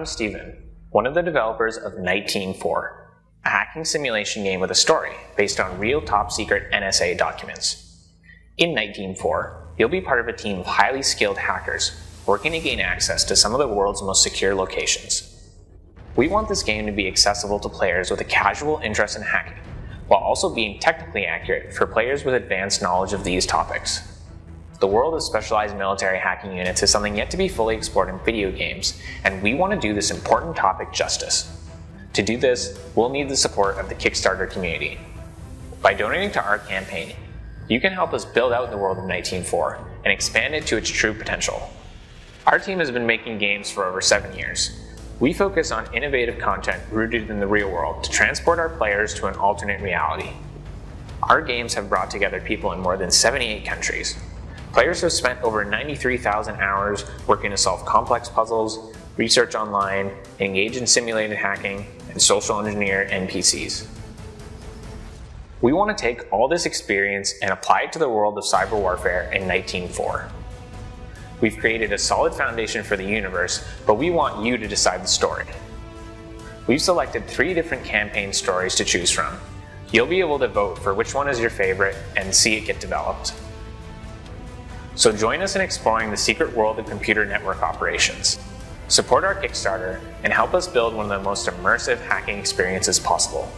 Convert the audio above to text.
I'm Steven, one of the developers of NITE Team 4, a hacking simulation game with a story based on real top secret NSA documents. In NITE Team 4, you'll be part of a team of highly skilled hackers working to gain access to some of the world's most secure locations. We want this game to be accessible to players with a casual interest in hacking, while also being technically accurate for players with advanced knowledge of these topics. The world of specialized military hacking units is something yet to be fully explored in video games, and we want to do this important topic justice. To do this, we'll need the support of the Kickstarter community. By donating to our campaign, you can help us build out the world of NITE Team 4 and expand it to its true potential. Our team has been making games for over seven years. We focus on innovative content rooted in the real world to transport our players to an alternate reality. Our games have brought together people in more than 78 countries, Players have spent over 93,000 hours working to solve complex puzzles, research online, engage in simulated hacking, and social engineer NPCs. We want to take all this experience and apply it to the world of cyber warfare in NITE Team 4. We've created a solid foundation for the universe, but we want you to decide the story. We've selected three different campaign stories to choose from. You'll be able to vote for which one is your favorite and see it get developed. So join us in exploring the secret world of computer network operations. Support our Kickstarter and help us build one of the most immersive hacking experiences possible.